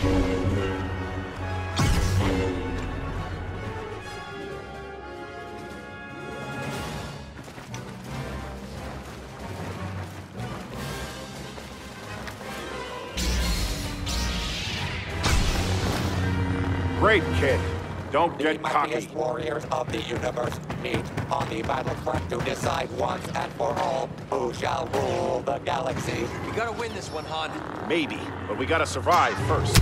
Great, kid. Don't The get cocky. mightiest warriors of the universe meet on the battlefront to decide once and for all who shall rule the galaxy. We gotta win this one, Han. Maybe, but we gotta survive first.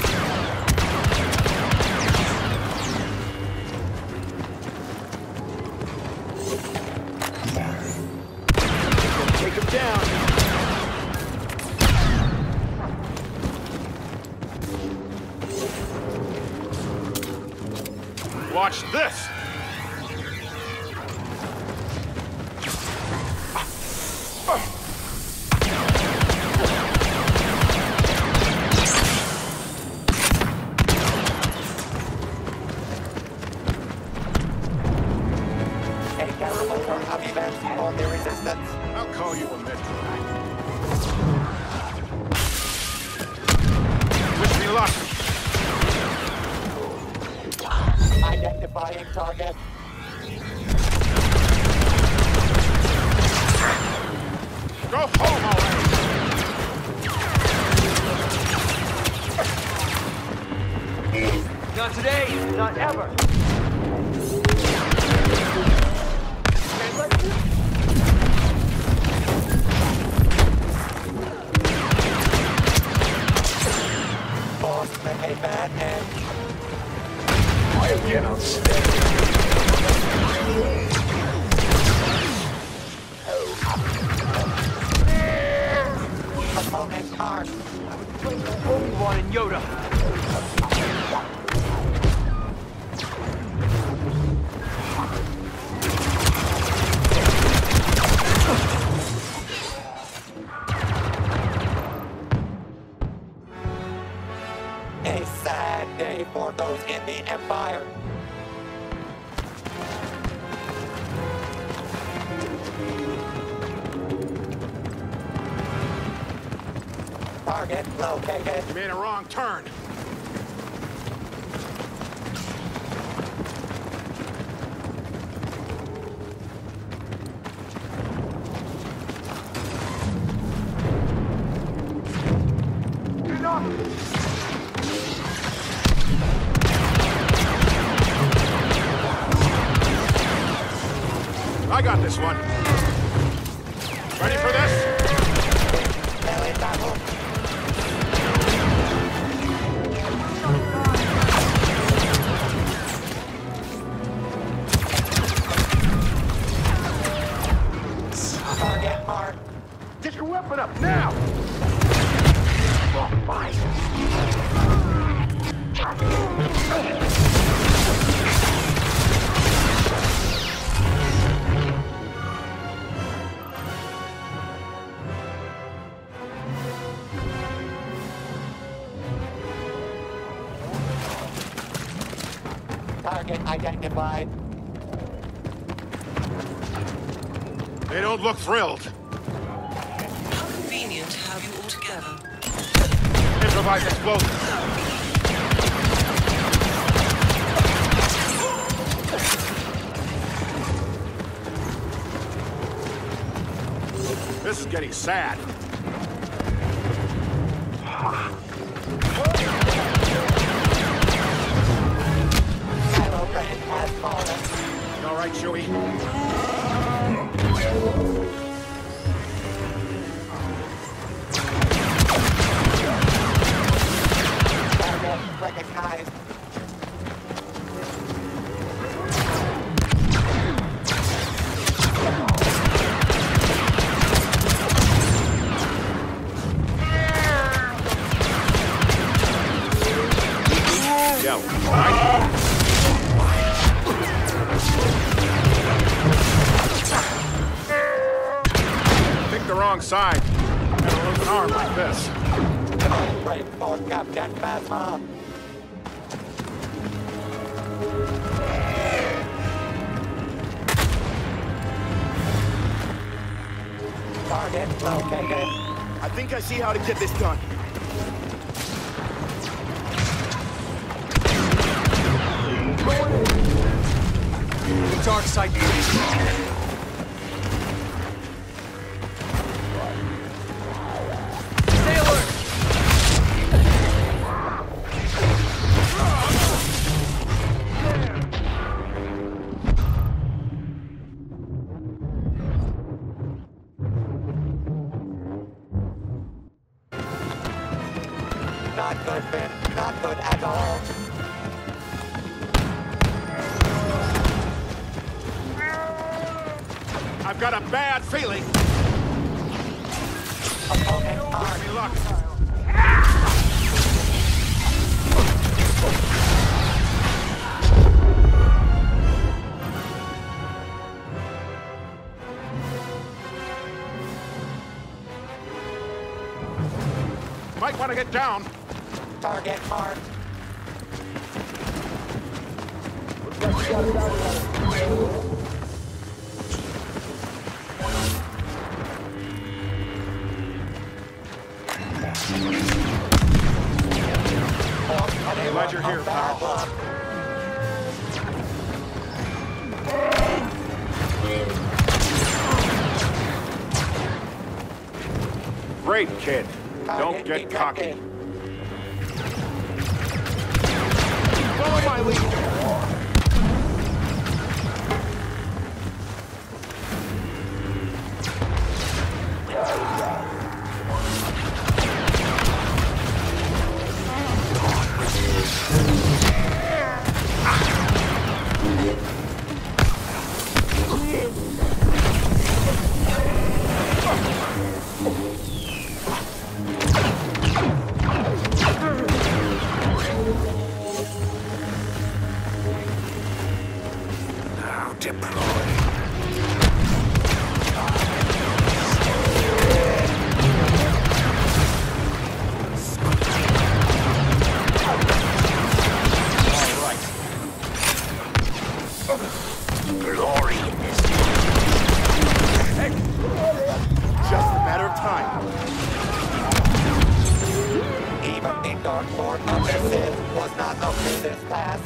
For the resistance. I'll call you a midnight. Wish me luck. Identifying target. Go home already! Not today, not ever. A madman. I cannot stay. Opponent armed. Obi-Wan and Yoda. In the Empire. Target located. You made a wrong turn. I got this one. Ready for this? Get your weapon up now! Target identified. They don't look thrilled. How Convenient to have you all together. Improvise explosives. This is getting sad. Chewie? Wrong side. Never lose an arm like this. Right for Captain Phasma. Target located. I think I see how to get this done. The dark side bleeds. Not good, Finn. Not good at all. I've got a bad feeling. Opponent? Might want to get down. Target marked. Glad you're here. Great, kid. Don't get cocky. Detected. To this task.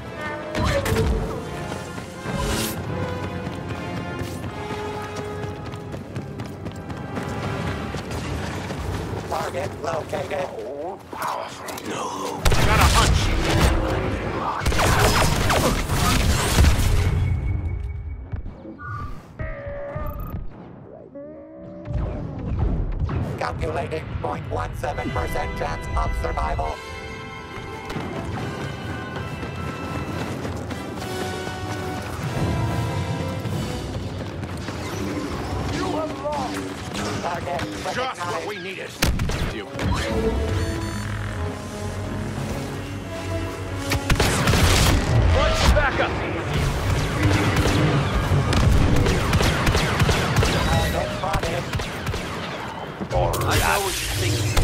Target located. Got a hunch. Calculating 0.17% chance of survival. Target Just what we needed. You. Back up! I know what you're thinking.